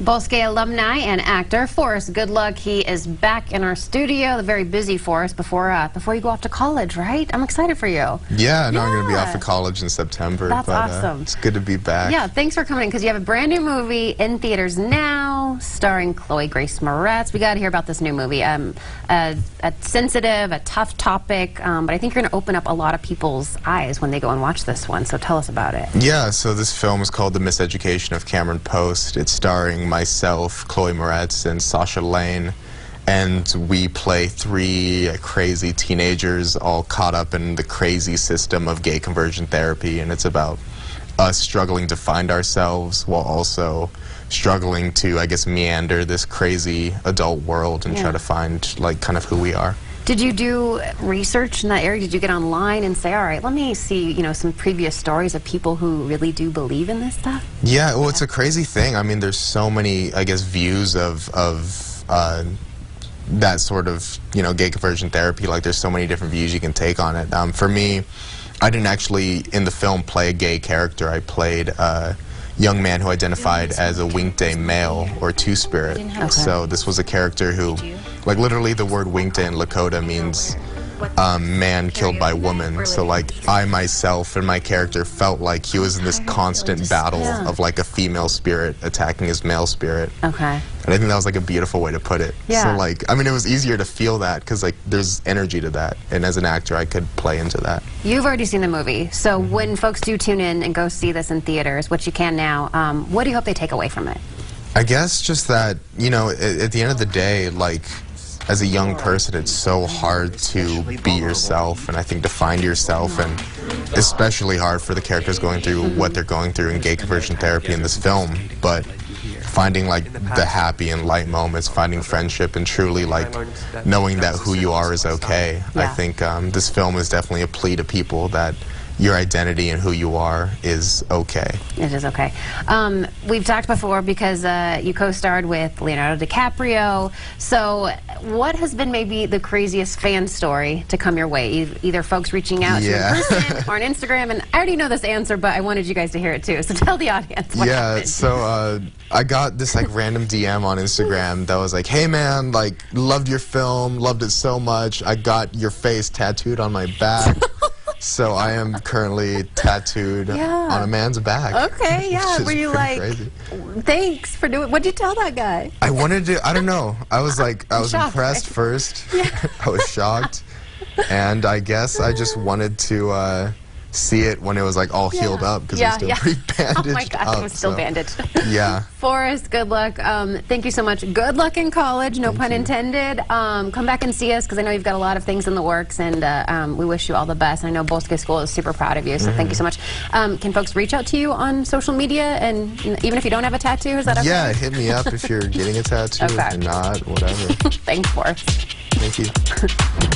Bosque alumni and actor Forrest Goodluck. He is back in our studio. The very busy Forrest before uh, before you go off to college, right? I'm excited for you. Yeah, no, I'm going to be off Yeah. of college in September. That's but, uh, awesome. it's good to be back. Yeah, thanks for coming because you have a brand new movie in theaters now, starring Chloe Grace Moretz. We got to hear about this new movie. Um, a, a sensitive, a tough topic, um, but I think you're going to open up a lot of people's eyes when they go and watch this one. So tell us about it. Yeah, so this film is called The Miseducation of Cameron Post. It's starring myself, Chloe Moretz, and Sasha Lane. And we play three crazy teenagers all caught up in the crazy system of gay conversion therapy. And it's about us struggling to find ourselves while also struggling to, I guess, meander this crazy adult world and Yeah. try to find, like, kind of who we are. Did you do research in that area? Did you get online and say, all right, let me see, you know, some previous stories of people who really do believe in this stuff? Yeah, well, it's a crazy thing. I mean, there's so many, I guess, views of of uh, that sort of, you know, gay conversion therapy. Like, there's so many different views you can take on it. Um, for me, I didn't actually in the film play a gay character. I played a young man who identified as a Winkte male or two spirit. So this was a character who, like, literally the word Winkte in Lakota means um, man killed by woman. So like I myself and my character felt like he was in this constant battle of like a female spirit attacking his male spirit. Okay. And I think that was like a beautiful way to put it. Yeah. So like I mean it was easier to feel that because like there's energy to that, and as an actor I could play into that. You've already seen the movie, so Mm-hmm. when folks do tune in and go see this in theaters, which you can now, um, what do you hope they take away from it? I guess just that, you know, at, at the end of the day, like, as a young person, it's so hard to be yourself, and I think to find yourself, and especially hard for the characters going through what they're going through in gay conversion therapy in this film, but finding like the happy and light moments, finding friendship, and truly like knowing that who you are is okay. I think um, this film is definitely a plea to people that your identity and who you are is okay. It is okay. Um, we've talked before because uh, you co-starred with Leonardo DiCaprio. So, what has been maybe the craziest fan story to come your way? E- Either folks reaching out Yeah. to you in person or on Instagram. And I already know this answer, but I wanted you guys to hear it too. So tell the audience what yeah, happened. so uh, I got this like random DM on Instagram that was like, "Hey man, like loved your film, loved it so much. I got your face tattooed on my back." so I am currently tattooed Yeah. on a man's back. Okay, yeah. Were you like, crazy. thanks for doing? What'd you tell that guy? I wanted to. I don't know. I was like, I was Shocked, impressed right? first. I was shocked, and I guess I just wanted to uh, see it when it was like all healed up because yeah, it's still yeah. pretty bandaged Oh my gosh, up. it was still so- bandaged. Yeah. Forrest, good luck. Um, thank you so much. Good luck in college, no pun intended. Um, come back and see us because I know you've got a lot of things in the works, and uh, um, we wish you all the best. I know Bosque School is super proud of you, so thank you so much. Um, can folks reach out to you on social media, and even if you don't have a tattoo, is that okay? Yeah, hit me up if you're getting a tattoo. Okay. If you're not, whatever. Thanks, Forrest. Thank you.